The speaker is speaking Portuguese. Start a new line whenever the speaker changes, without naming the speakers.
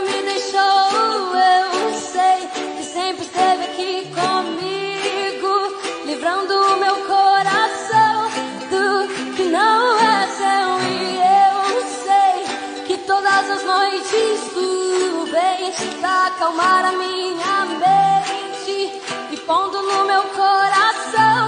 me deixou. Eu sei que sempre esteve aqui comigo, livrando o meu coração do que não é seu. E eu sei que todas as noites tu vem pra acalmar a minha mente e pondo no meu coração.